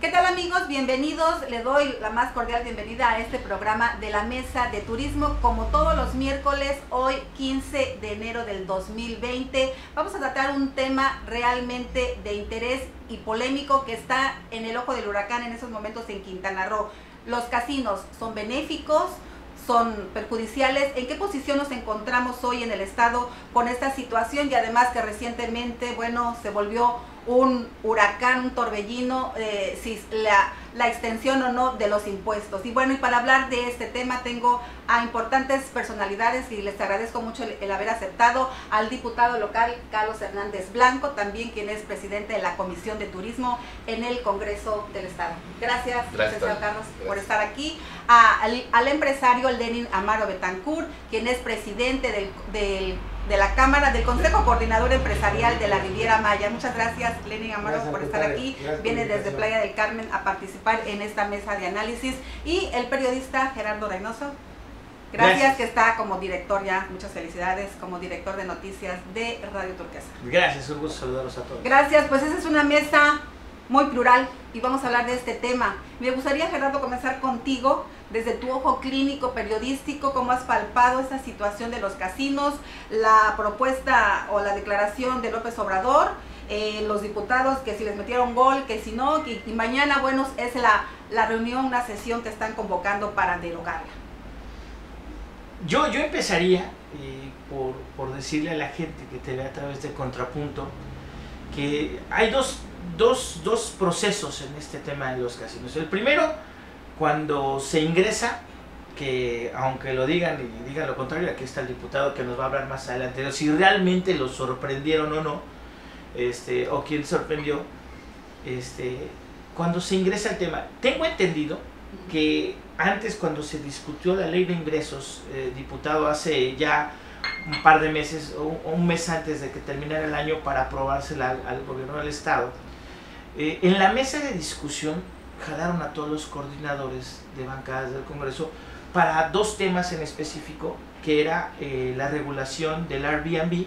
¿Qué tal amigos? Bienvenidos. Le doy la más cordial bienvenida a este programa de la Mesa de Turismo. Como todos los miércoles, hoy 15 de enero del 2020, vamos a tratar un tema realmente de interés y polémico que está en el ojo del huracán en esos momentos en Quintana Roo. Los casinos son benéficos, son perjudiciales. ¿En qué posición nos encontramos hoy en el Estado con esta situación? Y además que recientemente, bueno, se volvió un huracán, un torbellino, eh, si la, la, extensión o no de los impuestos. Y bueno, y para hablar de este tema tengo a importantes personalidades y les agradezco mucho el, haber aceptado al diputado local Carlos Hernández Blanco, también quien es presidente de la Comisión de Turismo en el Congreso del Estado. Gracias, señor Carlos, por estar aquí. al, al, empresario Lenin Amaro Betancourt, quien es presidente del, del de la Cámara del Consejo Coordinador Empresarial de la Riviera Maya. Muchas gracias, Lenin Amaro, por estar aquí. Viene desde Playa del Carmen a participar en esta mesa de análisis. Y el periodista Gerardo Reynoso. Gracias, que está como director ya, muchas felicidades, como director de noticias de Radio Turquesa. Gracias, un gusto saludarlos a todos. Gracias, pues esa es una mesa muy plural y vamos a hablar de este tema. Me gustaría, Gerardo, comenzar contigo desde tu ojo clínico periodístico, cómo has palpado esta situación de los casinos, la propuesta o la declaración de López Obrador, eh, los diputados que si les metieron gol, que si no, que, mañana, bueno, es la, la reunión, una sesión que están convocando para derogarla. Yo, yo empezaría eh, por, por decirle a la gente que te ve a través de Contrapunto que hay dos dos, dos procesos en este tema de los casinos. El primero, cuando se ingresa, que aunque lo digan y digan lo contrario, aquí está el diputado que nos va a hablar más adelante, si realmente lo sorprendieron o no, este, o quién sorprendió, este, cuando se ingresa el tema. Tengo entendido que antes cuando se discutió la ley de ingresos, eh, diputado, hace ya un par de meses o un mes antes de que terminara el año para aprobársela al, al gobierno del estado, eh, en la mesa de discusión jalaron a todos los coordinadores de bancadas del Congreso para dos temas en específico, que era eh, la regulación del Airbnb,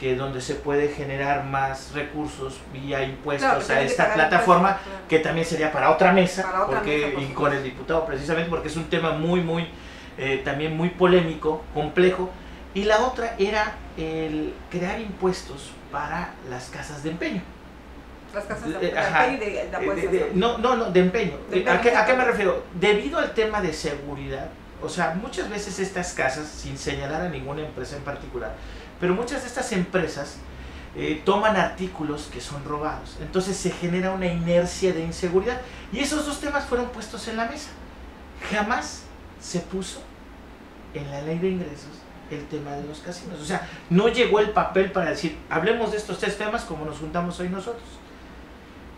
que donde se puede generar más recursos vía impuestos a esta plataforma, que también sería para otra mesa, porque, y con el diputado precisamente, porque es un tema muy, muy, eh, también muy polémico, complejo. Y la otra era el crear impuestos para las casas de empeño. Las casas de, eh, empeño y de, No, no, no, de empeño. ¿A, qué, ¿A qué me refiero? Debido al tema de seguridad, o sea, muchas veces estas casas, sin señalar a ninguna empresa en particular, pero muchas de estas empresas eh, toman artículos que son robados. Entonces se genera una inercia de inseguridad. Y esos dos temas fueron puestos en la mesa. Jamás se puso en la ley de ingresos el tema de los casinos. O sea, no llegó el papel para decir, hablemos de estos tres temas como nos juntamos hoy nosotros.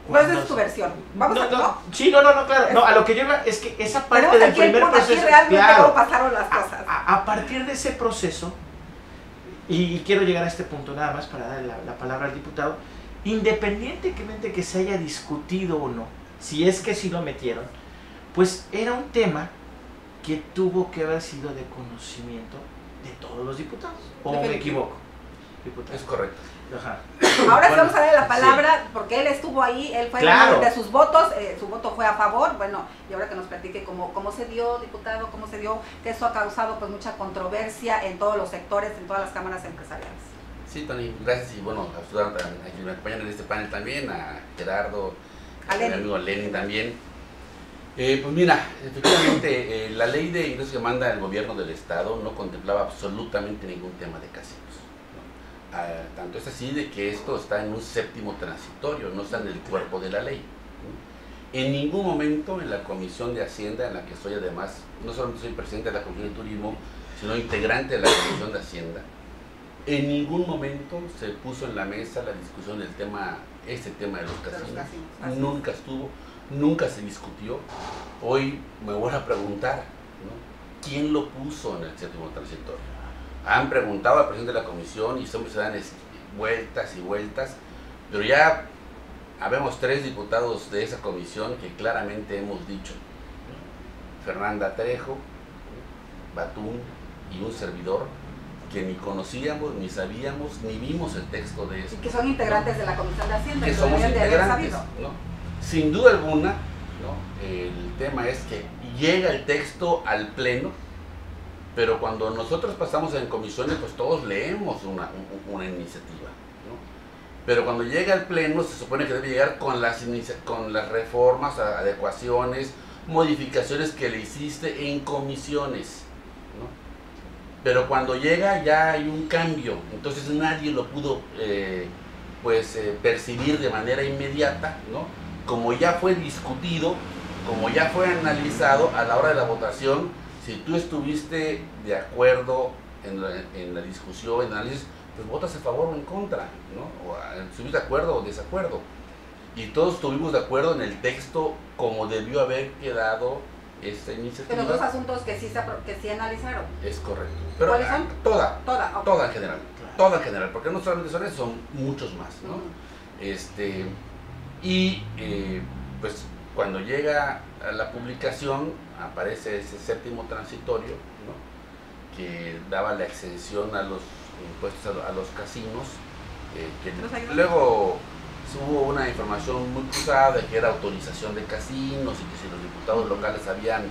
¿Cuál es tu versión? ¿Vamos no, a, no, Sí, no, no, no, claro. No, a lo que lleva es que esa parte del primer proceso. Aquí realmente claro, pasaron las cosas. A, a, partir de ese proceso, y, quiero llegar a este punto nada más para dar la, la, palabra al diputado, independientemente que se haya discutido o no, si es que sí lo metieron, pues era un tema que tuvo que haber sido de conocimiento de todos los diputados. ¿O me equivoco? Diputado. Es correcto. Ahora sí vamos a darle la palabra, porque él estuvo ahí, él fue uno de sus votos, eh, su voto fue a favor, bueno, y ahora que nos platique cómo, cómo se dio, diputado, cómo se dio, que eso ha causado pues mucha controversia en todos los sectores, en todas las cámaras empresariales. Sí, Tony, gracias y bueno, a, a, a quien me acompañan en este panel también, a Gerardo, a, mi amigo Lenin también. Eh, pues mira, efectivamente, eh, la ley de ingresos que manda el gobierno del Estado no contemplaba absolutamente ningún tema de casinos. Tanto es así de que esto está en un séptimo transitorio, no está en el cuerpo de la ley. En ningún momento en la Comisión de Hacienda, en la que soy además, no solamente soy presidente de la Comisión de Turismo, sino integrante de la Comisión de Hacienda, en ningún momento se puso en la mesa la discusión del tema, este tema de los casinos. Nunca estuvo, nunca se discutió. Hoy me voy a preguntar, ¿quién lo puso en el séptimo transitorio? Han preguntado al presidente de la comisión y siempre se dan vueltas y vueltas, pero ya habemos tres diputados de esa comisión que claramente hemos dicho, Fernanda Trejo, Batún y un servidor, que ni conocíamos, ni sabíamos, ni vimos el texto de eso. Y que son integrantes de la Comisión de Hacienda. Que somos integrantes, ¿no? sin duda alguna, el tema es que llega el texto al pleno, pero cuando nosotros pasamos en comisiones, pues todos leemos una, una iniciativa. Pero cuando llega al pleno, se supone que debe llegar con las, con las reformas, adecuaciones, modificaciones que le hiciste en comisiones. Pero cuando llega ya hay un cambio, entonces nadie lo pudo eh, pues, eh, percibir de manera inmediata, ¿no? como ya fue discutido, como ya fue analizado a la hora de la votación, si tú estuviste de acuerdo en la, en la discusión, en el análisis, pues votas a favor o en contra, ¿no? O estuviste de acuerdo o desacuerdo. Y todos estuvimos de acuerdo en el texto como debió haber quedado esta iniciativa. Pero dos asuntos que sí, que sí analizaron. Es correcto. Pero, ¿Cuáles son? Toda. Toda, toda en general. Toda en general. Porque no solamente son esos, son muchos más, ¿no? Este, y eh, pues cuando llega a la publicación aparece ese séptimo transitorio, ¿no? que daba la exención a los impuestos a, los casinos, eh, que luego hubo una información muy cruzada de que era autorización de casinos y que si los diputados locales habían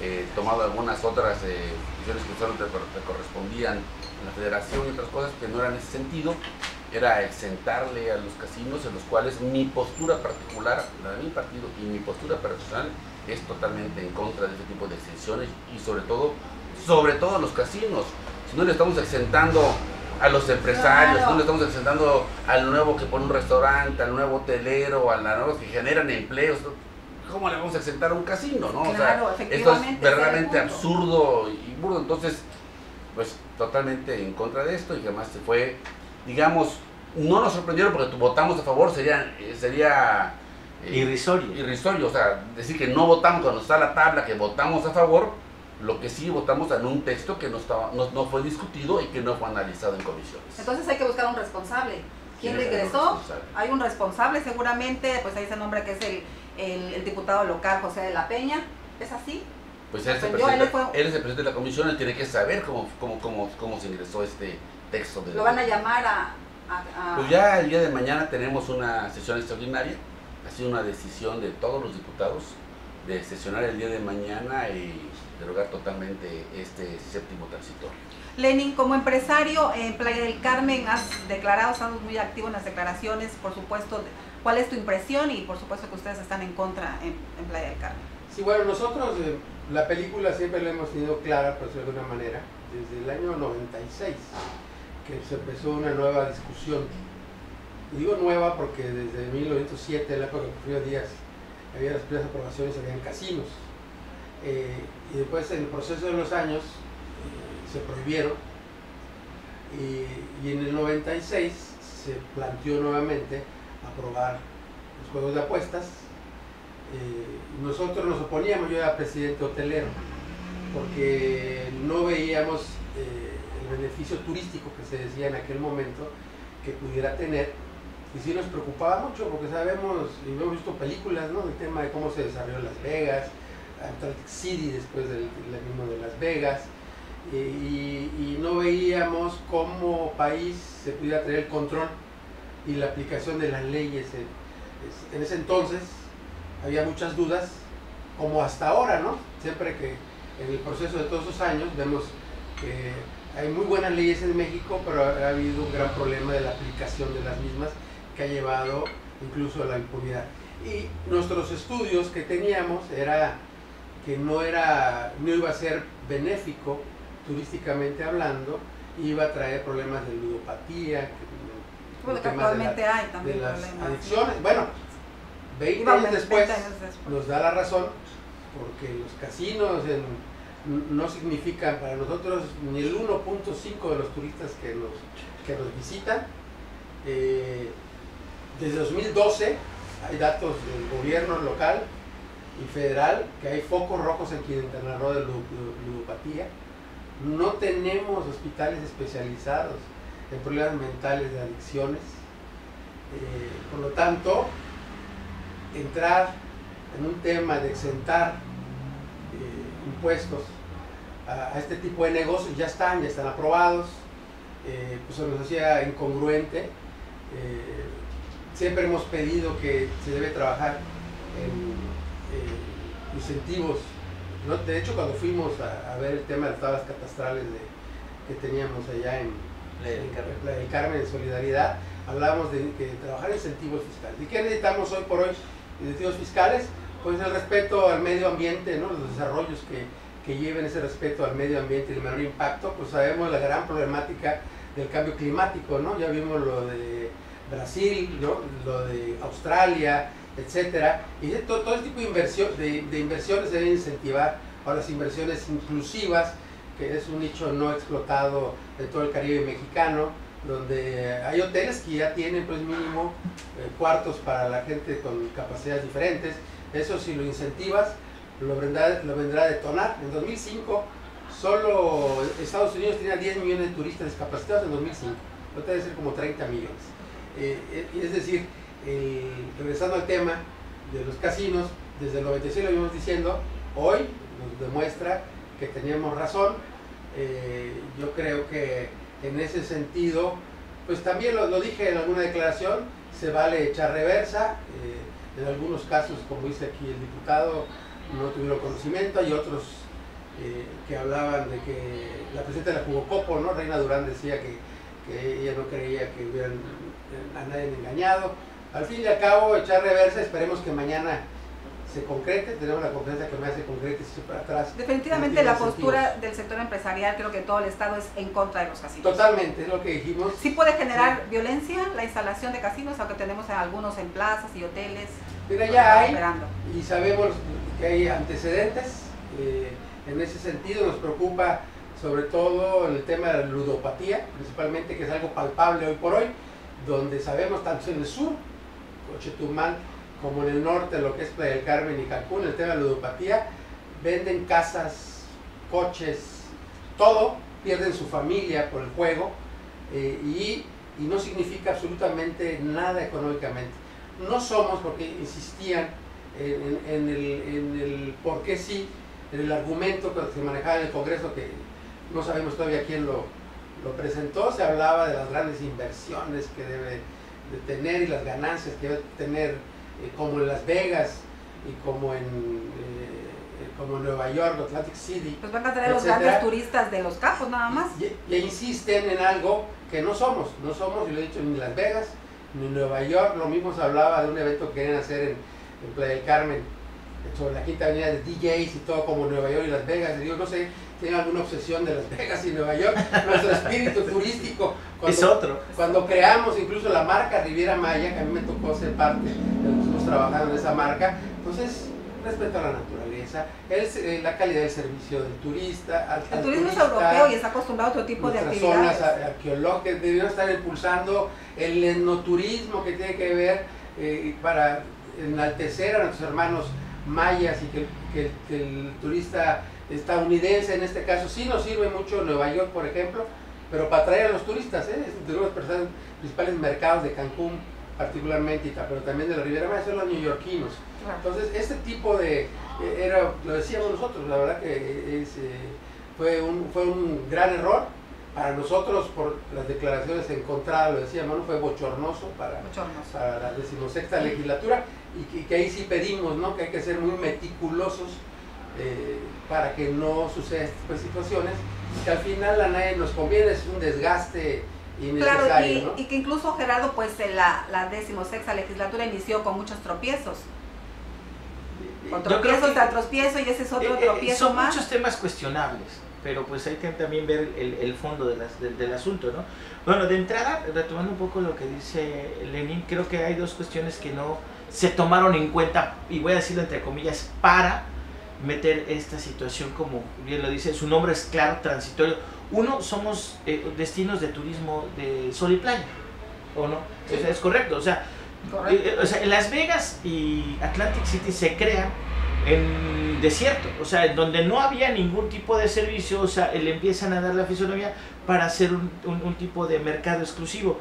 eh, tomado algunas otras eh, decisiones que solo correspondían a la federación y otras cosas que no eran en ese sentido, era exentarle a los casinos en los cuales mi postura particular, la de mi partido y mi postura personal es totalmente en contra de ese tipo de exenciones y sobre todo, sobre todo los casinos. Si no le estamos exentando a los empresarios, no le estamos exentando al nuevo que pone un restaurante, al nuevo hotelero, a los nuevos que generan empleos. ¿Cómo le vamos a exentar a un casino? ¿no? o sea, esto es verdaderamente absurdo y burdo. Entonces, pues totalmente en contra de esto y además se fue, digamos, no nos sorprendieron porque votamos a favor sería, sería eh, irrisorio. Irrisorio, o sea, decir que no votamos cuando está la tabla, que votamos a favor, lo que sí votamos en un texto que no, estaba, no, fue discutido y que no fue analizado en comisiones. Entonces hay que buscar un responsable. ¿Quién regresó? Hay un responsable seguramente, pues ahí se nombra que es el, el, diputado local José de la Peña. ¿Es así? Pues él, es el presidente de la comisión, él tiene que saber cómo, cómo, cómo, cómo se ingresó este texto. De ¿Lo van a llamar a, Pues ya el día de mañana tenemos una sesión extraordinaria, sido una decisión de todos los diputados de sesionar el día de mañana y derogar totalmente este séptimo transitorio. Lenin, como empresario en Playa del Carmen, has declarado, estamos muy activos en las declaraciones, por supuesto, ¿cuál es tu impresión? Y por supuesto que ustedes están en contra en, Playa del Carmen. Sí, bueno, nosotros eh, la película siempre la hemos tenido clara, por decirlo de alguna manera, desde el año 96, que se empezó una nueva discusión. Digo nueva porque desde 1907, en la época de Porfirio Díaz, había las primeras aprobaciones, habían casinos eh, y después en el proceso de los años eh, se prohibieron y, en el 96 se planteó nuevamente aprobar los juegos de apuestas. Eh, nosotros nos oponíamos, yo era presidente hotelero, porque no veíamos el beneficio turístico que se decía en aquel momento que pudiera tener y sí nos preocupaba mucho porque sabemos y hemos visto películas ¿no? del tema de cómo se desarrolló Las Vegas, Atlantic City después del, mismo de Las Vegas, y, no veíamos cómo país se pudiera tener el control y la aplicación de las leyes. En, en ese entonces había muchas dudas, como hasta ahora, ¿no? Siempre que en el proceso de todos esos años vemos que hay muy buenas leyes en México, pero ha habido un gran problema de la aplicación de las mismas que ha llevado incluso a la impunidad. Y nuestros estudios que teníamos era que no, era, no iba a ser benéfico turísticamente hablando, iba a traer problemas de ludopatía, que, actualmente hay también de las adicciones. Bueno, 20 años, después, nos da la razón, porque los casinos no significan para nosotros ni el 1.5 de los turistas que nos, que nos visitan. Eh, desde 2012 hay datos del gobierno local y federal que hay focos rojos en Quintana Roo de ludopatía. No tenemos hospitales especializados en problemas mentales de adicciones. Eh, por lo tanto, entrar en un tema de exentar eh, impuestos a, este tipo de negocios ya están, ya están aprobados, eh, pues se nos hacía incongruente. Siempre hemos pedido que se debe trabajar incentivos. ¿no? De hecho, cuando fuimos a, ver el tema de las tablas catastrales que teníamos allá en la del Carmen en Solidaridad, hablábamos de que trabajar incentivos fiscales. ¿Y qué necesitamos hoy por hoy? Incentivos fiscales, pues el respeto al medio ambiente, ¿no? los desarrollos que, que lleven ese respeto al medio ambiente y el menor impacto, pues sabemos la gran problemática del cambio climático, ¿no? Ya vimos lo de Brasil, ¿no? Lo de Australia, etcétera. Y todo, todo tipo de, inversión, de, inversiones se deben incentivar a las inversiones inclusivas, que es un nicho no explotado de todo el Caribe mexicano, donde hay hoteles que ya tienen pues mínimo eh, cuartos para la gente con capacidades diferentes. Eso si lo incentivas, lo vendrá, lo vendrá a detonar. En 2005 solo Estados Unidos tenía 10 millones de turistas discapacitados en 2005. Ahorita debe ser como 30 millones. Eh, eh, es decir, regresando al tema de los casinos, desde el 96 lo íbamos diciendo, hoy nos demuestra que teníamos razón. Eh, yo creo que en ese sentido, pues también lo, dije en alguna declaración, se vale echar reversa. en algunos casos, como dice aquí el diputado, no tuvieron conocimiento, hay otros eh, que hablaban de que la presidenta de la Jugocopo, ¿no? Reina Durán decía que, que, ella no creía que hubieran eh, a nadie engañado. Al fin y al cabo, echar reversa, esperemos que mañana se concrete, tenemos la confianza que me hace concrete y para atrás. Definitivamente la postura del sector empresarial, creo que todo el Estado es en contra de los casinos. Totalmente, es lo que dijimos. Sí puede generar violencia la instalación de casinos, aunque tenemos algunos en plazas y hoteles. Mira, ya hay, y sabemos que hay antecedentes. Eh, en ese sentido nos preocupa sobre todo el tema de la ludopatía, principalmente que es algo palpable hoy por hoy, donde sabemos tanto en el sur, Cochetumán, como en el norte, lo que es Playa del Carmen y Cancún, el tema de la ludopatía, venden casas, coches, todo, pierden su familia por el juego eh, y, y no significa absolutamente nada económicamente. No somos, porque insistían en, el, por qué sí, en el argumento que se manejaba en el Congreso, que no sabemos todavía quién lo, presentó, se hablaba de las grandes inversiones que debe de tener y las ganancias que debe tener, eh, como en Las Vegas y como en, eh, como Nueva York, Atlantic City. Pues van a traer los grandes turistas de los campos nada más. Y, insisten en algo que no somos, no somos, y lo he dicho, ni Las Vegas, ni Nueva York, lo mismo se hablaba de un evento que querían hacer en en Playa del Carmen, sobre la quinta avenida de DJs y todo como Nueva York y Las Vegas. Y digo, no sé, tienen alguna obsesión de Las Vegas y Nueva York. Nuestro espíritu turístico. Cuando, es otro. Cuando creamos incluso la marca Riviera Maya, que a mí me tocó ser parte de que trabajando en esa marca, pues es respeto a la naturaleza, el, eh, la calidad del servicio del turista. el turismo es europeo y está acostumbrado a otro tipo de actividades. zonas arqueológicas debieron estar impulsando el enoturismo que tiene que ver eh, para enaltecer a nuestros hermanos mayas y que, el turista estadounidense en este caso sí nos sirve mucho Nueva York, por ejemplo, pero para atraer a los turistas, ¿eh? de los principales mercados de Cancún particularmente, pero también de la Riviera Maya son los neoyorquinos. Entonces, este tipo de, eh, era, lo decíamos nosotros, la verdad que es, eh, fue, un, fue un gran error, para nosotros, por las declaraciones encontradas, lo decíamos, ¿no? fue bochornoso para, para la decimosexta legislatura y que, ahí sí pedimos ¿no? que hay que ser muy meticulosos eh, para que no sucedan estas situaciones que al final a nadie nos conviene, es un desgaste innecesario. Claro, y, ¿no? y que incluso Gerardo, pues la, la decimosexta legislatura inició con muchos tropiezos. Con tropiezos tras tropiezo y ese es otro eh, eh, tropiezo son más. muchos temas cuestionables pero pues hay que también ver el, el fondo de las, del asunto, ¿no? Bueno, de entrada, retomando un poco lo que dice Lenin, creo que hay dos cuestiones que no se tomaron en cuenta, y voy a decirlo entre comillas, para meter esta situación como bien lo dice, su nombre es claro, transitorio. Uno, somos eh, destinos de turismo de sol y playa, ¿o no? es correcto, o sea, eh, o sea, Las Vegas y Atlantic City se crean en desierto, o sea, donde no había ningún tipo de servicio, o sea, le empiezan a dar la fisonomía para hacer un, un, tipo de mercado exclusivo.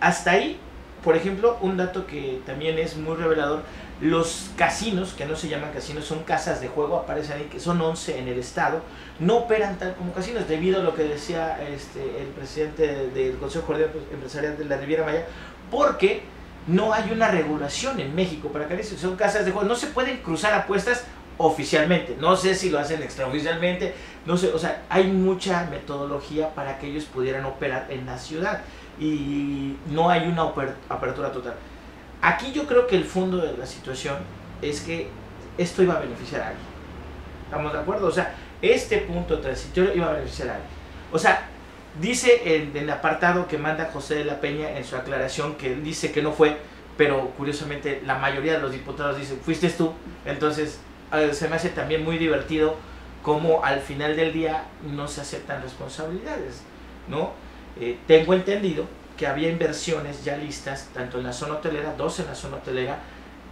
hasta ahí, por ejemplo, un dato que también es muy revelador, los casinos, que no se llaman casinos, son casas de juego, aparecen ahí, que son 11 en el estado, no operan tal como casinos, debido a lo que decía este, el presidente del Consejo Empresarial de la Riviera Maya, porque no hay una regulación en México para que son casas de juego. No se pueden cruzar apuestas oficialmente. No sé si lo hacen extraoficialmente. No sé, o sea, hay mucha metodología para que ellos pudieran operar en la ciudad y no hay una apertura total. Aquí yo creo que el fondo de la situación es que esto iba a beneficiar a alguien. ¿Estamos de acuerdo? O sea, este punto transitorio iba a beneficiar a alguien. O sea, dice en, el apartado que manda José de la Peña en su aclaración que él dice que no fue, pero curiosamente la mayoría de los diputados dicen, fuiste tú. Entonces, eh, se me hace también muy divertido cómo al final del día no se aceptan responsabilidades, ¿no? Eh, tengo entendido que había inversiones ya listas, tanto en la zona hotelera, dos en la zona hotelera,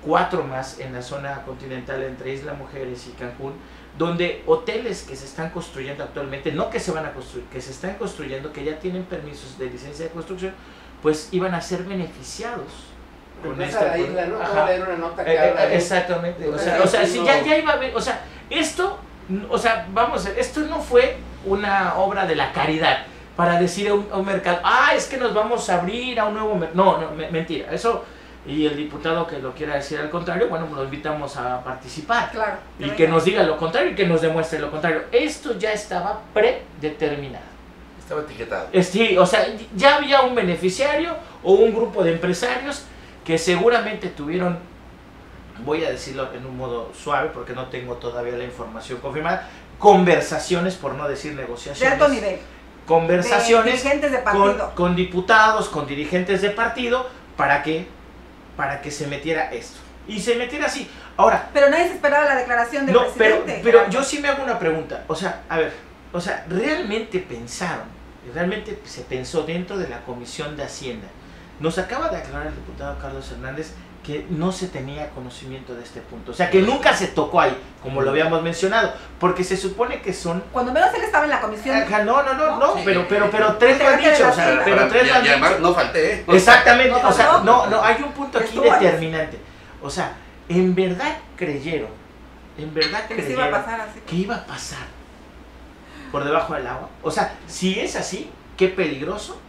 cuatro más en la zona continental entre Isla Mujeres y Cancún, donde hoteles que se están construyendo actualmente, no que se van a construir, que se están construyendo, que ya tienen permisos de licencia de construcción, pues iban a ser beneficiados. Con esta, isla, ¿no? una nota que eh, eh, exactamente. O sea, o sea si ya, ya iba a haber, o sea, esto, o sea, vamos, esto no fue una obra de la caridad para decir a un, mercado, ah, es que nos vamos a abrir a un nuevo mercado. No, no, mentira. Eso, y el diputado que lo quiera decir al contrario, bueno, lo invitamos a participar. Claro. Y que nos diga lo contrario y que nos demuestre lo contrario. Esto ya estaba predeterminado. Estaba etiquetado. Sí, o sea, ya había un beneficiario o un grupo de empresarios que seguramente tuvieron, voy a decirlo en un modo suave porque no tengo todavía la información confirmada, conversaciones, por no decir negociaciones. De alto nivel conversaciones con, con, diputados, con dirigentes de partido, para que, para que se metiera esto. Y se metiera así. Ahora. Pero nadie se esperaba la declaración del no, presidente. Pero, pero yo sí me hago una pregunta. O sea, a ver, o sea, ¿realmente pensaron, realmente se pensó dentro de la Comisión de Hacienda? Nos acaba de aclarar el diputado Carlos Hernández que no se tenía conocimiento de este punto. O sea, que nunca se tocó ahí, como lo habíamos mencionado, porque se supone que son... Cuando menos él estaba en la comisión... no, no, no, no, pero, pero, pero tres lo han dicho, o sea, pero tres lo han dicho. no falté, ¿eh? Exactamente, o sea, no, no, hay un punto aquí determinante. O sea, en verdad creyeron, en verdad creyeron que iba a pasar que iba a pasar por debajo del agua. O sea, si es así, qué peligroso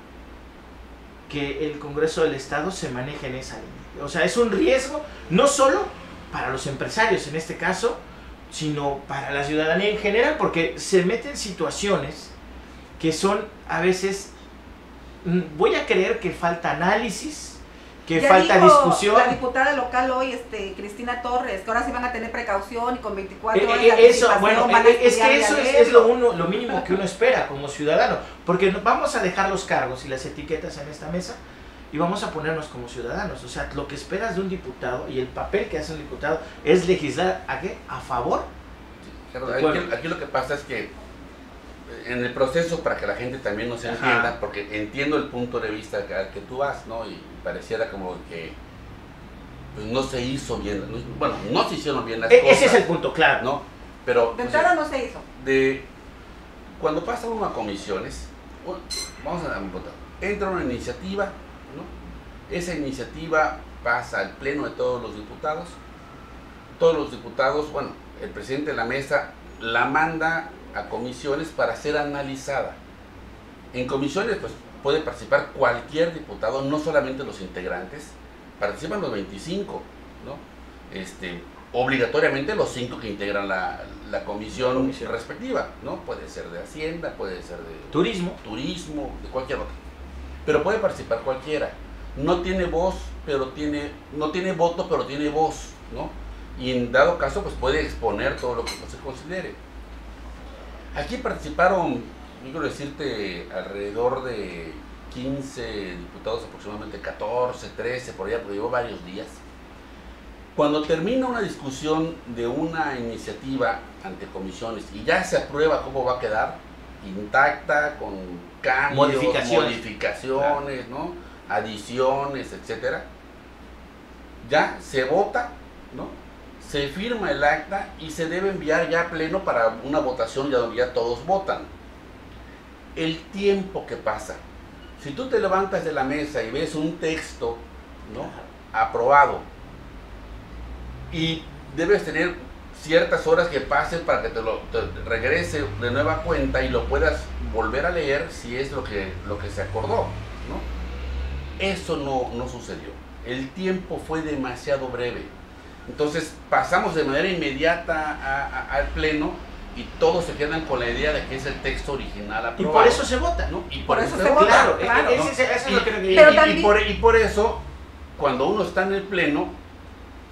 que el Congreso del Estado se maneje en esa línea. O sea, es un riesgo no solo para los empresarios en este caso, sino para la ciudadanía en general, porque se meten situaciones que son a veces, mm, voy a creer que falta análisis, que falta discusión. La diputada local hoy, este, Cristina Torres, que ahora sí van a tener precaución y con 24 eh, horas eh, eso, bueno, eh, es que eso es, lo, uno, lo mínimo que uno espera como ciudadano, porque vamos a dejar los cargos y las etiquetas en esta mesa y vamos a ponernos como ciudadanos. O sea, lo que esperas de un diputado y el papel que hace un diputado es legislar a qué? A favor. aquí, lo que pasa es que en el proceso, para que la gente también nos entienda, porque entiendo el punto de vista que, que tú vas, ¿no? Y pareciera como que pues, no se hizo bien, bueno, no se hicieron bien las e-, cosas. Ese es el punto, claro. ¿no? Pero, de entrada no se hizo. De, cuando pasa uno a comisiones, vamos a dar un punto. Entra una iniciativa. Esa iniciativa pasa al pleno de todos los diputados. Todos los diputados, bueno, el presidente de la mesa la manda a comisiones para ser analizada. En comisiones, pues puede participar cualquier diputado, no solamente los integrantes, participan los 25, ¿no? Este, obligatoriamente los 5 que integran la, comisión, respectiva, ¿no? Puede ser de Hacienda, puede ser de turismo, turismo, de cualquier otro. Pero puede participar cualquiera. No tiene voz, pero tiene, no tiene voto, pero tiene voz, ¿no? Y en dado caso, pues puede exponer todo lo que se considere. Aquí participaron, yo quiero decirte, alrededor de 15 diputados, aproximadamente 14, 13, por allá, porque llevó varios días. Cuando termina una discusión de una iniciativa ante comisiones y ya se aprueba cómo va a quedar, intacta, con cambios, modificaciones, ¿no? Adiciones, etcétera, ya se vota, ¿no? se firma el acta y se debe enviar ya a pleno para una votación ya donde ya todos votan. El tiempo que pasa. Si tú te levantas de la mesa y ves un texto ¿no? aprobado y debes tener ciertas horas que pasen para que te lo regrese de nueva cuenta y lo puedas volver a leer si es lo que, lo que se acordó. ¿no? Eso no, no sucedió. el tiempo fue demasiado breve. Entonces pasamos de manera inmediata al Pleno y todos se quedan con la idea de que es el texto original aprobado. Y por eso se vota, ¿no? Y por, eso, se, vota, claro. claro y, por, eso, cuando uno está en el Pleno,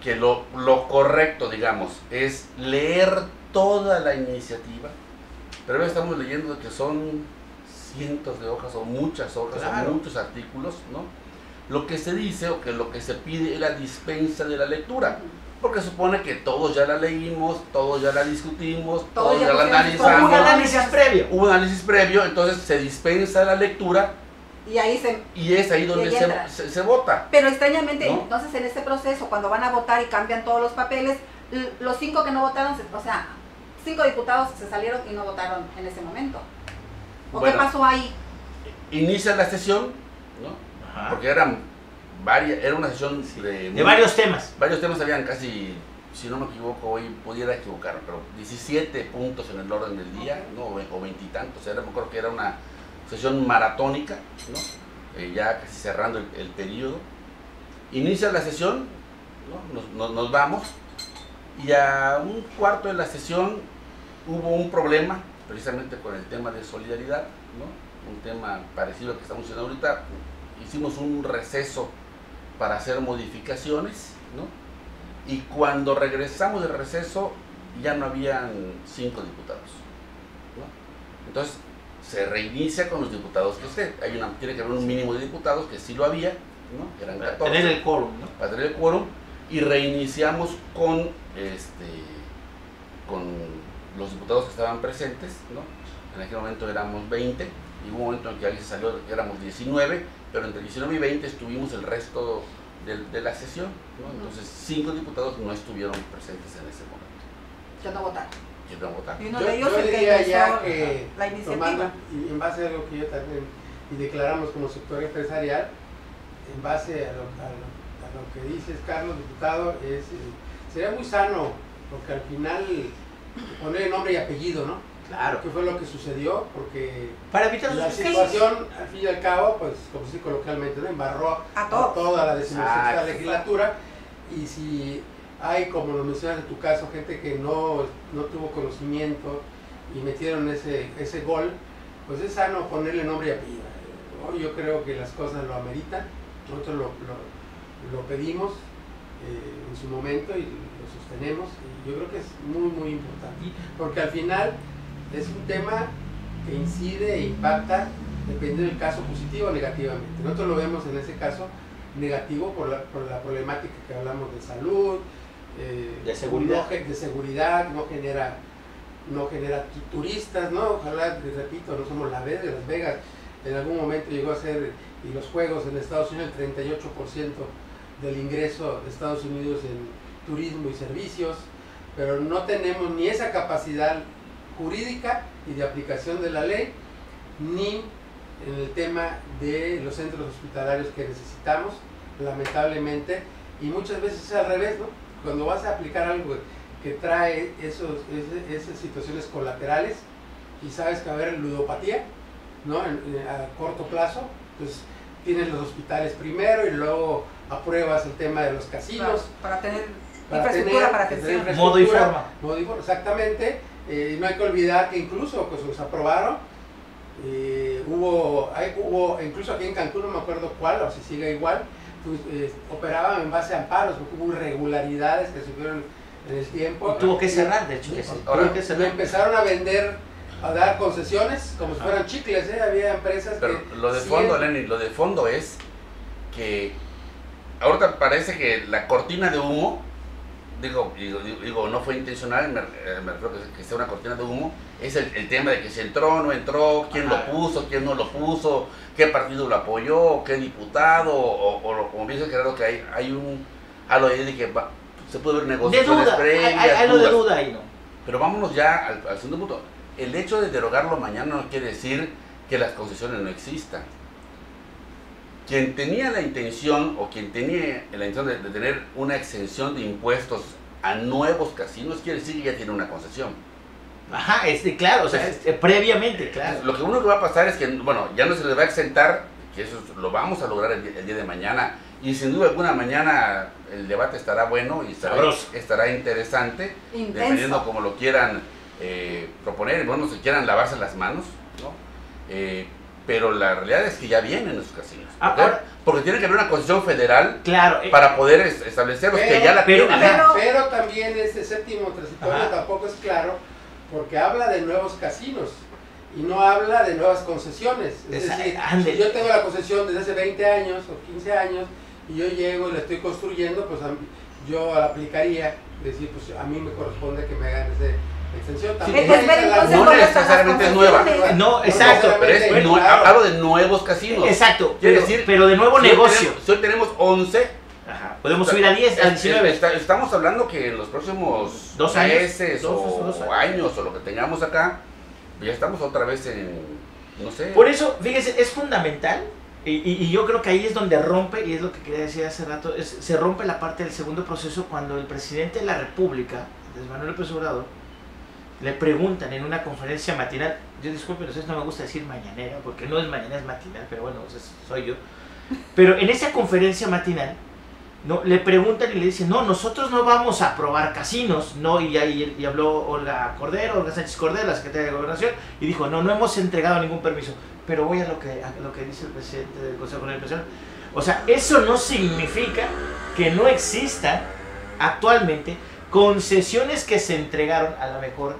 que lo, lo correcto, digamos, es leer toda la iniciativa, pero estamos leyendo que son cientos de hojas o muchas hojas o muchos artículos, ¿no? Lo que se dice o que lo que se pide es la dispensa de la lectura porque supone que todos ya la leímos, todos ya la discutimos, todos, ya, la analizamos. Hubo un análisis previo. Hubo un análisis previo, entonces se dispensa la lectura. Y ahí se. Y es ahí donde se, se, vota. Pero extrañamente, entonces en este proceso, cuando van a votar y cambian todos los papeles, los cinco que no votaron, o sea, cinco diputados se salieron y no votaron en ese momento. ¿O qué pasó ahí? Inicia la sesión, ¿no? Porque eran varias, era una sesión de, varios temas. Varios temas habían casi, si no me equivoco, hoy pudiera equivocar, pero 17 puntos en el orden del día, ¿no? o veintitantos. Era, me acuerdo que era una sesión maratónica, ¿no? Eh, ya casi cerrando el, periodo. Inicia la sesión, ¿no? nos, nos vamos, y a un cuarto de la sesión hubo un problema, precisamente con el tema de solidaridad, ¿no? un tema parecido al que estamos haciendo ahorita. Hicimos un receso para hacer modificaciones, ¿no? Y cuando regresamos del receso ya no habían cinco diputados, ¿no? Entonces se reinicia con los diputados que esté. Hay una, tiene que haber un mínimo de diputados, que sí lo había, ¿no? Eran 14. Para tener el quórum, ¿no? Para tener el quórum. Y reiniciamos con, este, con los diputados que estaban presentes, ¿no? En aquel momento éramos 20, y hubo un momento en que alguien se salió, éramos 19, pero entre 19 y 20 estuvimos el resto de, la sesión, ¿no? Entonces, cinco diputados no estuvieron presentes en ese momento. Ya no votaron. Ya no votaron. Y uno de ellos yo diría ya que, la iniciativa. y en base a lo que yo también, y declaramos como sector empresarial, en base a lo, que dices, Carlos, diputado, es, eh, sería muy sano, porque al final poner nombre y apellido, ¿no? Claro. ¿Qué fue lo que sucedió? Porque Para evitar la situación, al fin y al cabo, pues, como se dice coloquialmente, ¿no? embarró a, toda la decimosexta legislatura. Y si hay, como lo mencionas en tu caso, gente que no, no tuvo conocimiento y metieron ese, ese gol, pues es sano ponerle nombre y apellido. Yo creo que las cosas lo ameritan, nosotros lo, lo, lo pedimos eh, en su momento y Y yo creo que es muy, muy importante, porque al final es un tema que incide e impacta dependiendo del caso positivo o negativamente. Nosotros lo vemos en ese caso negativo por la, por la problemática que hablamos de salud, eh, de seguridad, no, de seguridad, no genera no genera turistas, ¿no? Ojalá, les repito, no somos la vez de Las Vegas. En algún momento llegó a ser, y los juegos en Estados Unidos, el 38% del ingreso de Estados Unidos en turismo y servicios, pero no tenemos ni esa capacidad jurídica y de aplicación de la ley, ni en el tema de los centros hospitalarios que necesitamos, lamentablemente, y muchas veces es al revés, ¿no? Cuando vas a aplicar algo que trae esos, esas situaciones colaterales y sabes que va a haber ludopatía, ¿no? a corto plazo, pues tienes los hospitales primero y luego apruebas el tema de los casinos. para tener infraestructura, para tener modo y forma. Modo y forma, exactamente eh, no hay que olvidar que incluso pues, los aprobaron. Eh, hubo, hay, hubo, incluso aquí en Cancún, no me acuerdo cuál, o si sigue igual, pues, eh, operaban en base a amparos, porque hubo irregularidades que subieron en el tiempo. tuvo que cerrar, de hecho. ahora que empezaron a vender, a dar concesiones como si fueran chicles, había empresas Pero Lo de fondo, Lenny, lo de fondo es que ahorita parece que la cortina de humo digo, digo, no fue intencional, me, eh, refiero que, sea una cortina de humo, es el, tema de que si entró, no entró, quién lo puso, quién no lo puso, qué partido lo apoyó, qué diputado, o, o como dice Gerardo, que hay, hay un algo ahí de que se puede ver negociaciones de previas. Hay, algo de duda ahí, ¿no? Pero vámonos ya al, al segundo punto. El hecho de derogarlo mañana no quiere decir que las concesiones no existan quien tenía la intención o quien tenía la intención de, tener una exención de impuestos a nuevos casinos, quiere decir que ya tiene una concesión. Ajá, este, claro, o sea, previamente, claro. Lo que uno que va a pasar es que, bueno, ya no se le va a exentar, que eso lo vamos a lograr el, día de mañana, Y sin duda alguna mañana el debate estará bueno y estará, estará interesante, dependiendo como lo quieran eh, proponer, bueno, si quieran lavarse las manos, ¿no? Eh, pero la realidad es que ya vienen esos casinos. Ah, porque tiene que haber una concesión federal claro, eh, para poder establecerlos, que ya la pero, Pero, también ese séptimo transitorio tampoco es claro, porque habla de nuevos casinos y no habla de nuevas concesiones. Es decir, si yo tengo la concesión desde hace 20 años o 15 años y yo llego y la estoy construyendo, pues yo aplicaría, decir, pues a mí me corresponde que me hagan ese extensión. También no necesariamente es nueva. No, exacto. pero es hablo de nuevos casinos. Exacto. Quiere decir, pero de nuevo negocio. si hoy tenemos 11. Ajá. Podemos subir a 10, a 19. estamos hablando que en los próximos dos meses o, años o lo que tengamos acá, ya estamos otra vez en, no sé. Por eso, fíjese, es fundamental y, yo creo que ahí es donde rompe, y es lo que quería decir hace rato, se rompe la parte del segundo proceso cuando el presidente de la República, Manuel López Obrador, le preguntan en una conferencia matinal, yo disculpe, no me gusta decir mañanera, porque no es mañana, es matinal, pero bueno, soy yo. Pero en esa conferencia matinal, no, le preguntan y le dicen, no, nosotros no vamos a aprobar casinos, no, y ahí habló Olga Cordero, Olga Sánchez Cordero, la secretaria de Gobernación, y dijo, no, no hemos entregado ningún permiso pero voy a lo que, lo que dice el presidente del Consejo de Administración. O sea, eso no significa que no existan actualmente concesiones que se entregaron a lo mejor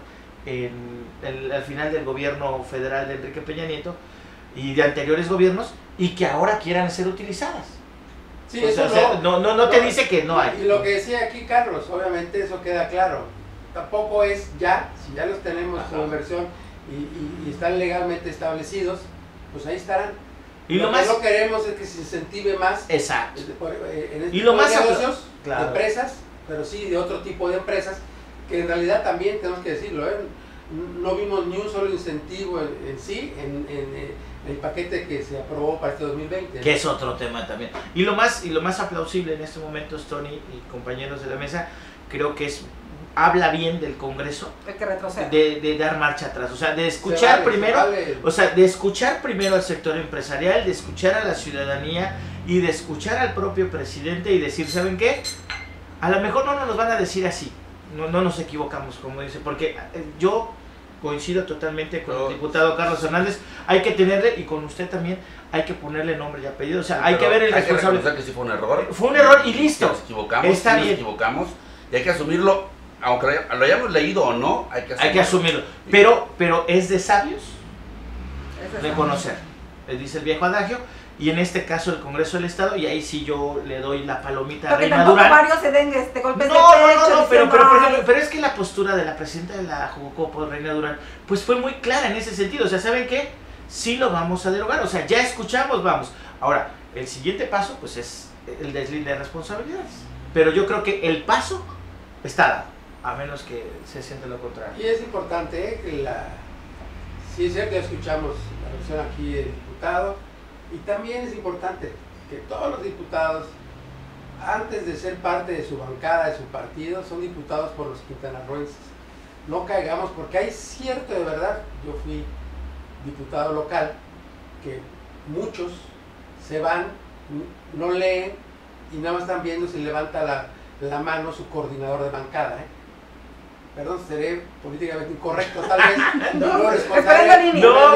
en al final del gobierno federal de Enrique Peña Nieto y de anteriores gobiernos y que ahora quieran ser utilizadas. Sí, eso no, no, no, te dice que no hay. Y lo que decía aquí Carlos, obviamente eso queda claro. Tampoco es ya, si ya los tenemos como inversión y, y, están legalmente establecidos, pues ahí estarán. Y lo, más, que no queremos es que se incentive más. Exacto. Eh, en este y lo más de negocios, de empresas, pero sí de otro tipo de empresas, que en realidad también tenemos que decirlo, ¿eh? no vimos ni un solo incentivo en, sí en, el paquete que se aprobó para este 2020. Que es otro tema también. Y lo más, y lo más aplausible en este momento, Tony y compañeros de la mesa, creo que es habla bien del Congreso de, de, dar marcha atrás, o sea, de escuchar primero, o sea, de escuchar primero al sector empresarial, de escuchar a la ciudadanía y de escuchar al propio presidente y decir, ¿saben qué? A lo mejor no nos van a decir así, no, no nos equivocamos, como dice, porque eh, yo coincido totalmente con el diputado Carlos Hernández, hay que tenerle, y con usted también, hay que ponerle nombre y apellido, o sea, hay que ver el responsable. que sí fue un error. Fue un error y listo. Nos equivocamos, Está bien. nos equivocamos y hay que asumirlo aunque lo hayamos leído o no, hay que asumirlo. Hay que asumirlo. Pero, pero es de sabios reconocer, dice el viejo adagio, y en este caso el Congreso del Estado, y ahí sí yo le doy la palomita a Reina Durán. varios se den este golpes no, de pecho. No, no, no, pero, pero, pero, es que la postura de la presidenta de la Jugocopo, Reina Durán, pues fue muy clara en ese sentido. O sea, ¿saben qué? Sí lo vamos a derogar. O sea, ya escuchamos, vamos. Ahora, el siguiente paso, pues es el deslinde de responsabilidades. Pero yo creo que el paso está dado a menos que se siente lo contrario. Y es importante ¿eh? que la, sí es cierto, escuchamos la versión aquí del diputado, y también es importante que todos los diputados, antes de ser parte de su bancada, de su partido, son diputados por los quintanarroenses. No caigamos, porque hay cierto de verdad, yo fui diputado local, que muchos se van, no leen y nada más están viendo si levanta la, la mano su coordinador de bancada. ¿eh? perdón, seré políticamente incorrecto tal vez, no, no responderé, no,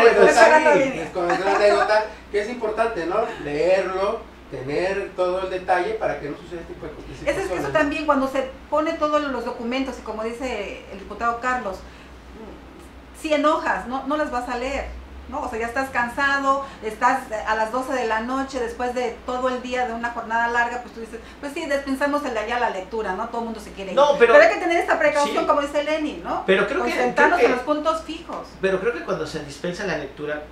anécdota, que es importante, ¿no? Leerlo, tener todo el detalle para que no suceda este tipo de cosas. Eso, eso también, cuando se pone todos los documentos, y como dice el diputado Carlos, si enojas, no, no las vas a leer ¿no? O sea, ya estás cansado, estás a las 12 de la noche, después de todo el día de una jornada larga, pues tú dices, pues sí, dispensamos el allá la lectura, ¿no? Todo el mundo se quiere ir. pero, hay que tener esta precaución, como dice Lenin, ¿no? Pero creo que, en los puntos fijos. Pero creo que cuando se dispensa la lectura,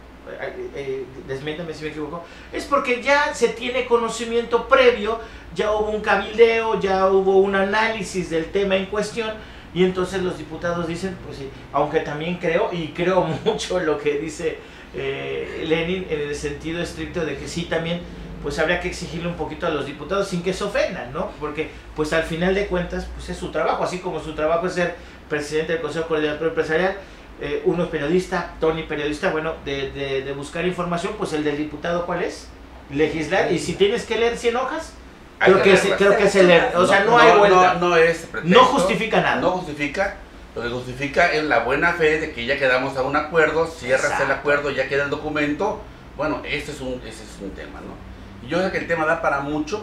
eh, desméntame si me equivoco, es porque ya se tiene conocimiento previo, ya hubo un cabildeo, ya hubo un análisis del tema en cuestión, y entonces los diputados dicen, pues sí, aunque también creo, y creo mucho lo que dice eh, Lenin en el sentido estricto de que sí también pues habría que exigirle un poquito a los diputados sin que se ofendan, ¿no? Porque pues al final de cuentas pues es su trabajo, así como su trabajo es ser presidente del Consejo Coordinador Empresarial, eh, uno es periodista, Tony periodista, bueno, de, de, buscar información, pues el del diputado ¿cuál es? Legislar, y si tienes que leer 100 hojas, Hay Creo que, creo el er- O sea, no, hay vuelta. No, no es pretexto, No justifica nada. No justifica. Lo que justifica es la buena fe de que ya quedamos a un acuerdo, cierras el acuerdo, ya queda el documento. Bueno, ese es un, ese es un tema, ¿no? Yo sé que el tema da para mucho,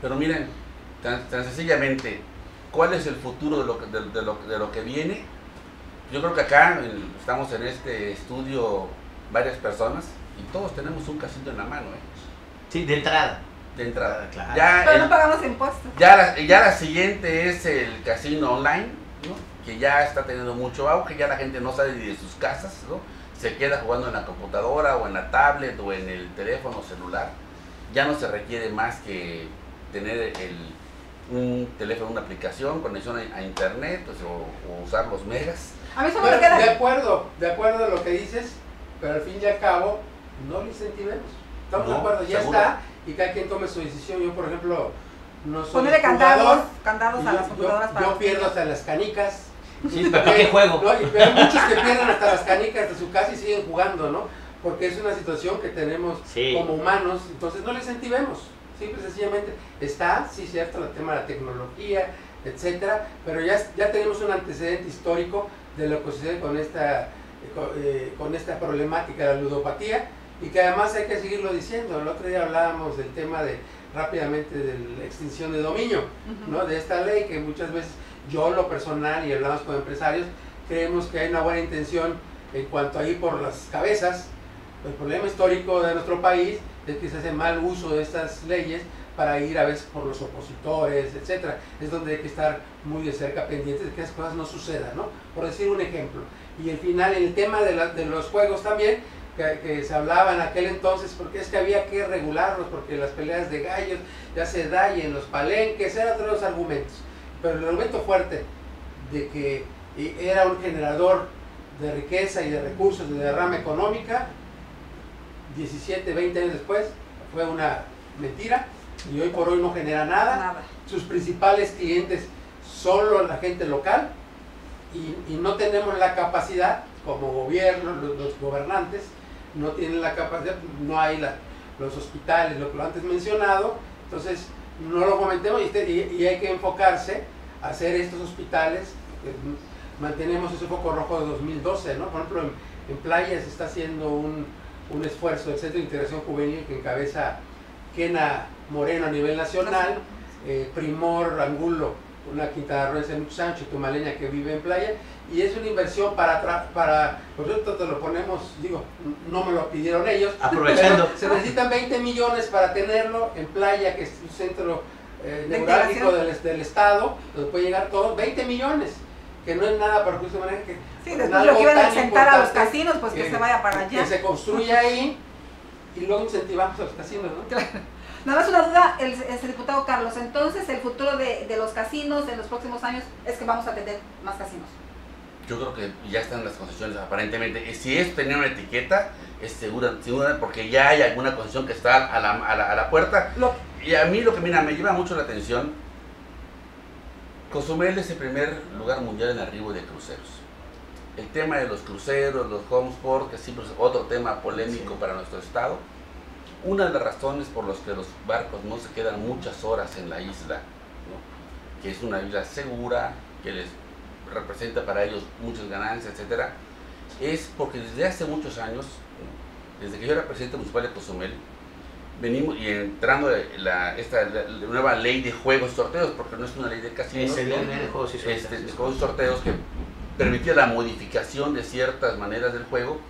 pero miren, tan, tan sencillamente, ¿cuál es el futuro de lo, de lo, de lo que viene? Yo creo que acá en- estamos en este estudio varias personas y todos tenemos un casito en la mano, ¿eh? Sí, de entrada. De entrada. Claro. Ya Pero el- no pagamos impuestos. ya la, ya la siguiente es el casino online, ¿no? que ya está teniendo mucho auge, ya la gente no sale ni de sus casas, ¿no? se queda jugando en la computadora o en la tablet o en el teléfono celular. Ya no se requiere más que tener el, un teléfono, una aplicación, conexión a, a internet pues, o, o usar los megas. A mí solo Bueno, me queda. de acuerdo, de acuerdo a lo que dices, pero al fin y al cabo, no lo incentivemos. Estamos de No, acuerdo, ya seguro. está, y cada quien tome su decisión. Yo, por ejemplo, no soy Ponerle candados, candados y a las yo- computadoras yo, para yo pierdo hasta las canicas. Sí, ¿para qué juego? No, y hay muchos que pierden hasta las canicas de su casa y siguen jugando, ¿no? Porque es una situación que tenemos Sí. como humanos, entonces no le incentivemos. Simple y sencillamente está, sí, cierto, el tema de la tecnología, etcétera, pero ya, ya tenemos un antecedente histórico de lo que sucede con esta, eh, con, eh, con esta problemática de la ludopatía y que además hay que seguirlo diciendo. El otro día hablábamos del tema de rápidamente de la extinción de dominio. Ujú. ¿no? de esta ley que muchas veces yo lo personal y hablamos con empresarios creemos que hay una buena intención en cuanto a ir por las cabezas el problema histórico de nuestro país es que se hace mal uso de estas leyes para ir a veces por los opositores, etcétera. Es donde hay que estar muy de cerca pendientes de que esas cosas no sucedan, ¿no? Por decir un ejemplo. Y al final, el tema de, los juegos también, que, se hablaba en aquel entonces, porque es que había que regularlos, porque las peleas de gallos ya se da y en los palenques, eran otros los argumentos. Pero el argumento fuerte de que eh, era un generador de riqueza y de recursos, de derrama económica, 17, 20 años después, fue una mentira y hoy por hoy no genera nada. Nada. Sus principales clientes solo la gente local y, y no tenemos la capacidad, como gobierno, los, los gobernantes, no tienen la capacidad, no hay la- los hospitales, lo que lo antes mencionado, entonces no lo comentemos y, te- y- y hay que enfocarse a hacer estos hospitales. mantenemos ese foco rojo de 2012, ¿no? Por ejemplo, en, en Playa se está haciendo un, un esfuerzo del Centro de Integración Juvenil que encabeza Kena Moreno a nivel nacional, eh, Primor Angulo, una quintanarroense de muchos años, tumaleña que vive en Playa, y es una inversión para, para por cierto te lo ponemos, digo, no me lo pidieron ellos, Aprovechando. se necesitan 20 millones para tenerlo en Playa, que es un centro eh, neurálgico del, del Estado, donde puede llegar todo, 20 millones, que no es nada para justo manera que Sí, después lo que iban a sentar a los casinos, pues que, que- se vaya para que allá. se construye ahí y luego incentivamos a los casinos, ¿no? Nada más una duda, el, el diputado Carlos. Entonces, el futuro de, de los casinos en los próximos años es que vamos a tener más casinos. Yo creo que ya están las concesiones aparentemente. Si es tener una etiqueta, es segura, segura porque ya hay alguna concesión que está a la, a la, a la puerta. Lo, Y a mí lo que mira, me lleva mucho la atención, Cozumel es el primer lugar mundial en arribo de cruceros. El tema de los cruceros, los homesport, que siempre es otro tema polémico para nuestro estado. Una de las razones por las que los barcos no se quedan muchas horas en la isla, ¿no? que es una isla segura, que les representa para ellos muchas ganancias, etcétera, es porque desde hace muchos años, ¿no? desde que yo era presidente municipal de Cozumel, venimos y entrando la, esta la- la nueva ley de juegos y sorteos, porque no es una ley de casinos, juegos y sorteos. este, de juegos y sorteos que permitía la modificación de ciertas maneras del juego.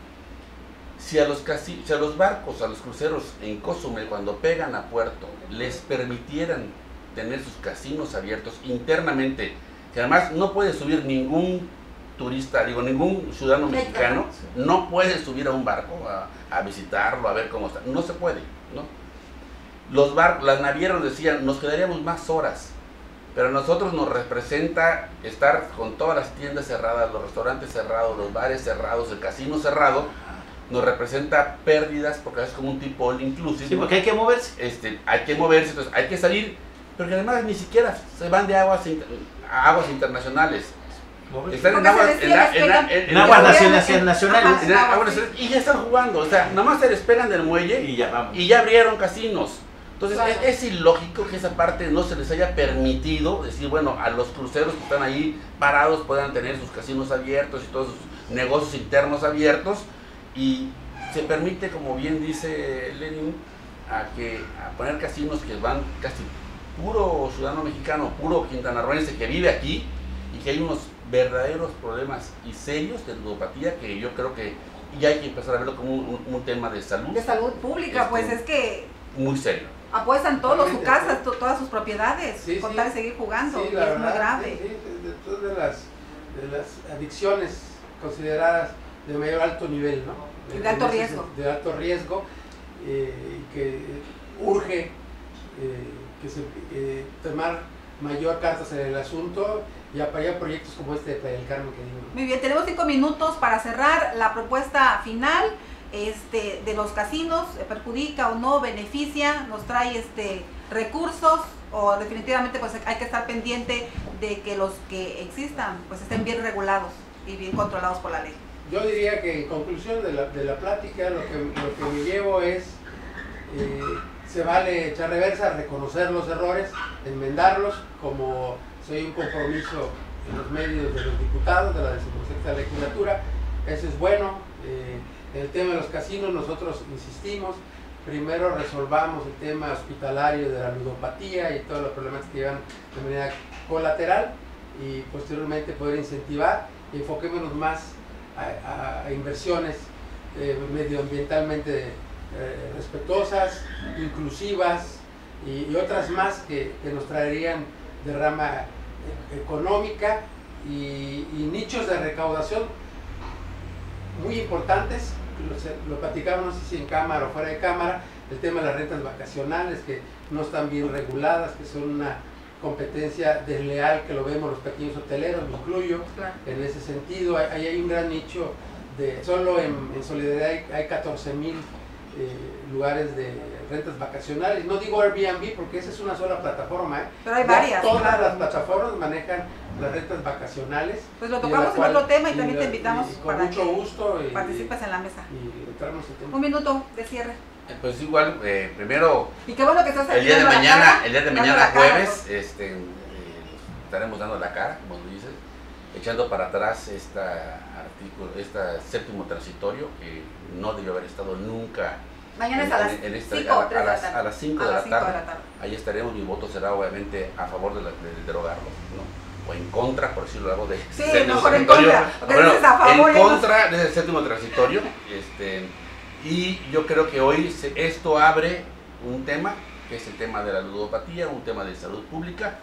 Si a los, casi, si a los barcos, a los cruceros en Cozumel, cuando pegan a puerto, les permitieran tener sus casinos abiertos internamente, que además no puede subir ningún turista, digo, ningún ciudadano mexicano, no puede subir a un barco a, a visitarlo, a ver cómo está. No se puede, ¿no? Los barcos, las navieras decían, nos quedaríamos más horas, pero a nosotros nos representa estar con todas las tiendas cerradas, los restaurantes cerrados, los bares cerrados, el casino cerrado, nos representa pérdidas porque es como un tipo all inclusive. Sí, ¿no? porque hay que moverse. este, hay que moverse, entonces hay que salir, pero que además ni siquiera se van de aguas, inter- a aguas internacionales. Están en Porque aguas, les en la- llega, en la- pegan- en- En en- aguas Ajá. nacionales, nacionales. Ajá. en aguas nacionales, y ya están jugando, o sea, nada más se despegan del muelle Y ya vamos. y ya abrieron casinos. Entonces es, ilógico que esa parte no se les haya permitido decir, bueno, a los cruceros que están ahí parados puedan tener sus casinos abiertos y todos sus negocios internos abiertos y se permite, como bien dice Lenin, a que a poner casinos que van casi puro ciudadano mexicano, puro quintanarroense que vive aquí y que hay unos verdaderos problemas y serios de ludopatía que yo creo que ya hay que empezar a verlo como un, tema de salud. De salud pública, pues es que... Muy serio. Apuestan todos sus casas, todas sus propiedades, sí, con tal de seguir jugando, es muy grave. de todas de las, de las adicciones consideradas de mayor alto nivel, ¿no? De, alto riesgo. De alto riesgo, eh, que urge eh, que se, eh, tomar mayor cartas en el asunto y apoyar proyectos como este de el Carmen que digo. Muy bien, tenemos cinco minutos para cerrar la propuesta final este, de los casinos, perjudica o no, beneficia, nos trae este recursos o definitivamente pues hay que estar pendiente de que los que existan pues estén bien regulados y bien controlados por la ley. Yo diría que en conclusión de la, de la plática lo que, lo que me llevo es eh, se vale echar reversa, reconocer los errores, enmendarlos, como soy un compromiso en los medios de los diputados de la decimosexta legislatura, eso es bueno. Eh, en el tema de los casinos nosotros insistimos, primero resolvamos el tema hospitalario de la ludopatía y todos los problemas que llevan de manera colateral y posteriormente poder incentivar y enfoquémonos más a, inversiones eh, medioambientalmente eh, respetuosas, inclusivas y, otras más que, nos traerían de rama e, económica y, nichos de recaudación muy importantes, lo, lo no sé si en cámara o fuera de cámara, el tema de las rentas vacacionales que no están bien reguladas, que son una competencia desleal que lo vemos los pequeños hoteleros, me incluyo en ese sentido, ahí hay un gran nicho de, solo en, Solidaridad hay, hay 14 mil eh, lugares de rentas vacacionales. No digo Airbnb porque esa es una sola plataforma. ¿eh? Pero hay varias. Todas las plataformas manejan las rentas vacacionales. Pues lo tocamos en otro tema y también te invitamos para mucho que gusto participes en la mesa. Y Un minuto de cierre. Eh, pues igual, eh, primero, y qué bueno que estás el día de mañana, el día de mañana jueves, este, estaremos dando la cara, como dices, echando para atrás esta artículo, este séptimo transitorio que no debió haber estado nunca. Mañana es a las 5 a, las, a las 5 de, la tarde. Ahí estaremos, mi voto será obviamente a favor de, derogarlo, ¿no? O en contra, por decirlo algo de sí, mejor en contra, bueno, en contra de ese séptimo transitorio, este, y yo creo que hoy esto abre un tema, que es el tema de la ludopatía, un tema de salud pública,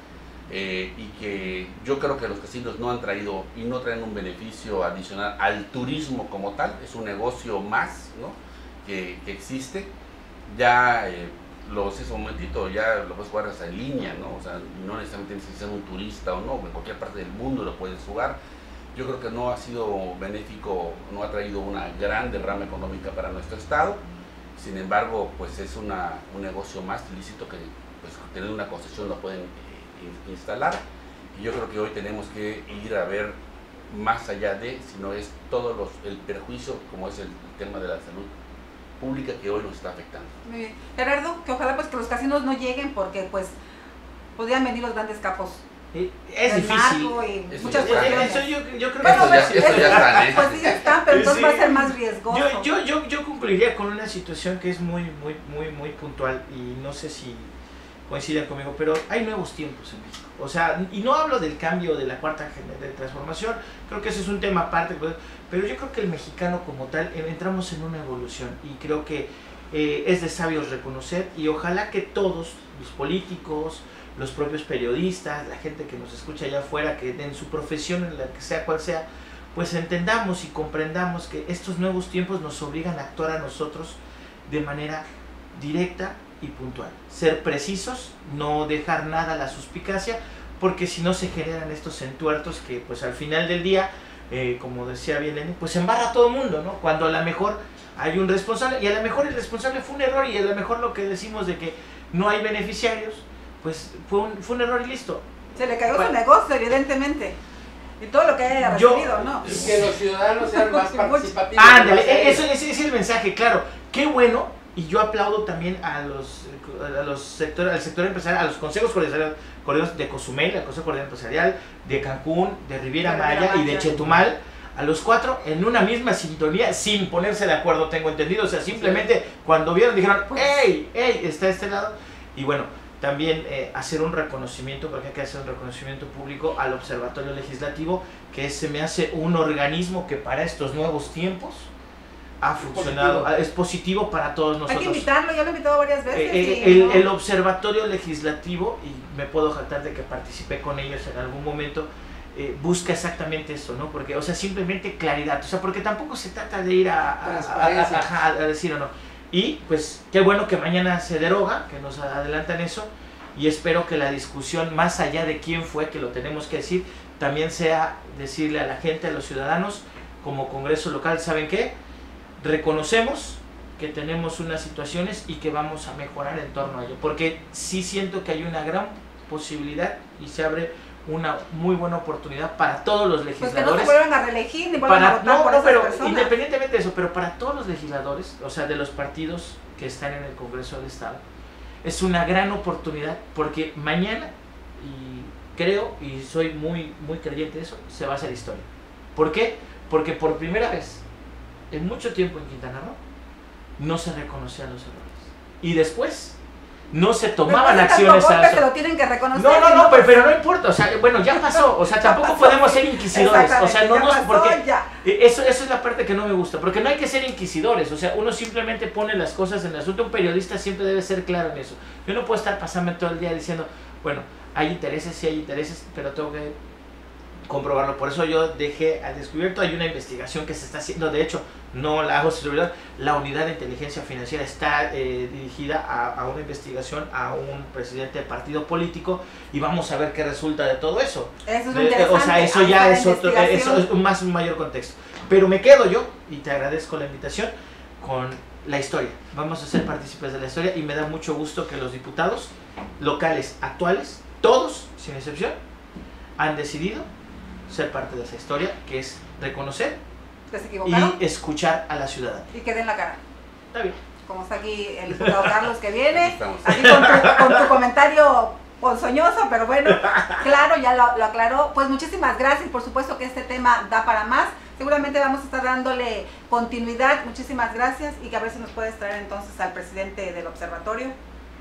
eh, y que yo creo que los casinos no han traído y no traen un beneficio adicional al turismo como tal, es un negocio más ¿no? que, que, existe. Ya eh, lo sé un momentito, ya lo puedes jugar hasta en línea, ¿no? O sea, no necesariamente tienes que ser un turista o no, en cualquier parte del mundo lo puedes jugar. Yo creo que no ha sido benéfico, no ha traído una gran derrama económica para nuestro estado. Sin embargo, pues es una, un negocio más ilícito que pues, tener una concesión lo pueden instalar. Y yo creo que hoy tenemos que ir a ver más allá de, si no es todo los, el perjuicio, como es el tema de la salud pública que hoy nos está afectando. Gerardo, que ojalá pues que los casinos no lleguen porque pues podrían venir los grandes capos. Es difícil. Y muchas cuestiones. Eso yo, yo creo que ya, eso ya están, ¿eh? Pues sí están, pero entonces va a ser más riesgoso. Yo, yo, yo, yo concluiría con una situación que es muy, muy, muy, muy puntual y no sé si coinciden conmigo, pero hay nuevos tiempos en México. O sea, y no hablo del cambio de la cuarta de transformación, creo que ese es un tema aparte, pues, pero yo creo que el mexicano como tal eh, entramos en una evolución y creo que eh, es de sabios reconocer y ojalá que todos, los políticos, los propios periodistas, la gente que nos escucha allá afuera, que en su profesión, en la que sea cual sea, pues entendamos y comprendamos que estos nuevos tiempos nos obligan a actuar a nosotros de manera directa y puntual. Ser precisos, no dejar nada a la suspicacia, porque si no se generan estos entuertos que pues al final del día, eh, como decía bien pues embarra a todo el mundo, ¿no? Cuando a lo mejor hay un responsable y a lo mejor el responsable fue un error y a lo mejor lo que decimos de que no hay beneficiarios, pues fue un, fue un error y listo. Se le cayó su negocio, evidentemente. Y todo lo que haya recibido, ¿no? Y que los ciudadanos sean más participativos. Ándale, eso, ese es el mensaje, claro. Qué bueno y yo aplaudo también a los, a los sectores, al sector empresarial, a los consejos coordinadores de Cozumel, al Consejo Coordinador Empresarial, de Cancún, de Riviera Maya y de Chetumal, a los cuatro en una misma sintonía, sin ponerse de acuerdo, tengo entendido. O sea, simplemente cuando vieron dijeron, ¡Ey! ¡Ey! Está a este lado. Y bueno, también eh, hacer un reconocimiento, porque hay que hacer un reconocimiento público al Observatorio Legislativo, que se me hace un organismo que para estos nuevos tiempos ha funcionado, es positivo para todos nosotros. Hay que invitarlo, yo lo he invitado varias veces. Eh, eh, el, Observatorio Legislativo, y me puedo jactar de que participé con ellos en algún momento, busca exactamente eso, ¿no? Porque, o sea, simplemente claridad, o sea, porque tampoco se trata de ir a, a, a decir o no y pues qué bueno que mañana se deroga, que nos adelantan eso. Y espero que la discusión, más allá de quién fue, que lo tenemos que decir, también sea decirle a la gente, a los ciudadanos, como Congreso local, ¿saben qué? Reconocemos que tenemos unas situaciones y que vamos a mejorar en torno a ello. Porque sí siento que hay una gran posibilidad y se abre una muy buena oportunidad para todos los legisladores. Pues que no se vuelvan a reelegir ni vuelvan a votar no, pero independientemente de eso, pero para todos los legisladores, o sea, de los partidos que están en el Congreso del Estado, es una gran oportunidad porque mañana, y creo, y soy muy, muy creyente de eso, se va a hacer historia. ¿Por qué? Porque por primera vez en mucho tiempo en Quintana Roo no se reconocían los errores. Y después no se tomaban acciones a eso. lo tienen que reconocer. No, no, no, pero, no importa, o sea, bueno, ya pasó, o sea, tampoco podemos ser inquisidores, o sea, no nos porque e, eso eso es la parte que no me gusta, porque no hay que ser inquisidores, o sea, uno simplemente pone las cosas en el asunto, un periodista siempre debe ser claro en eso. Yo no puedo estar pasando todo el día diciendo, bueno, hay intereses, sí hay intereses, pero tengo que comprobarlo. Por eso yo dejé al descubierto, hay una investigación que se está haciendo, de hecho, no la hago servidor, la unidad de inteligencia financiera está eh, dirigida a, una investigación a un presidente de partido político y vamos a ver qué resulta de todo eso. Eso es O sea, eso ya es otro, eso es un más un mayor contexto. Pero me quedo yo, y te agradezco la invitación, con la historia. Vamos a ser partícipes de la historia y me da mucho gusto que los diputados locales actuales, todos, sin excepción, han decidido ser parte de esa historia, que es reconocer y escuchar a la ciudadana. Y que den la cara. Está bien. Como está aquí el diputado Carlos que viene, con tu, con tu comentario ponzoñoso, pero bueno, claro, ya lo, lo, aclaró. Pues muchísimas gracias, por supuesto que este tema da para más. Seguramente vamos a estar dándole continuidad. Muchísimas gracias y que a ver si nos puedes traer entonces al presidente del observatorio.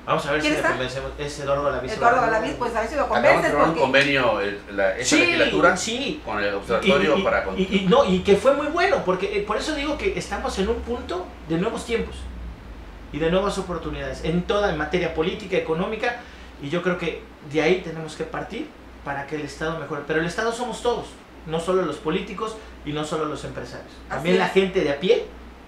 Vamos a ver si le convencemos. Es Eduardo Galaviz. Eduardo Galaviz, pues a ver si lo convences. Acabamos de un convenio, la, esa sí, legislatura, sí. con el observatorio para... Y, y, no, y que fue muy bueno, porque eh, por eso digo que estamos en un punto de nuevos tiempos y de nuevas oportunidades en toda en materia política, económica, y yo creo que de ahí tenemos que partir para que el Estado mejore. Pero el Estado somos todos, no solo los políticos y no solo los empresarios. También la gente de a pie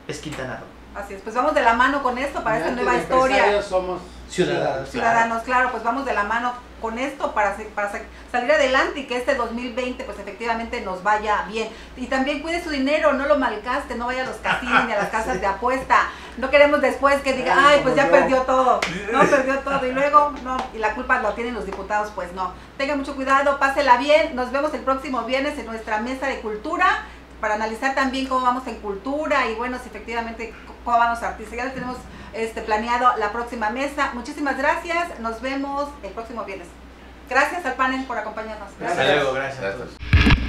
es Quintana Roo. Así es, pues vamos de la mano con esto para esta nueva historia. somos Ciudadanos. Ciudadanos, claro. pues vamos de la mano con esto para, para salir adelante y que este 2020 pues efectivamente nos vaya bien. Y también cuide su dinero, no lo malgaste, no vaya a los casinos ni a las casas de apuesta. No queremos después que diga, ay, pues ya perdió todo, no perdió todo. Y luego, no, y la culpa lo tienen los diputados, pues no. Tenga mucho cuidado, pásela bien. Nos vemos el próximo viernes en nuestra mesa de cultura para analizar también cómo vamos en cultura y bueno, si efectivamente cómo van los artistas. Ya tenemos este, planeado la próxima mesa. Muchísimas gracias. Nos vemos el próximo viernes. Gracias al panel por acompañarnos. Gracias. Hasta luego, gracias.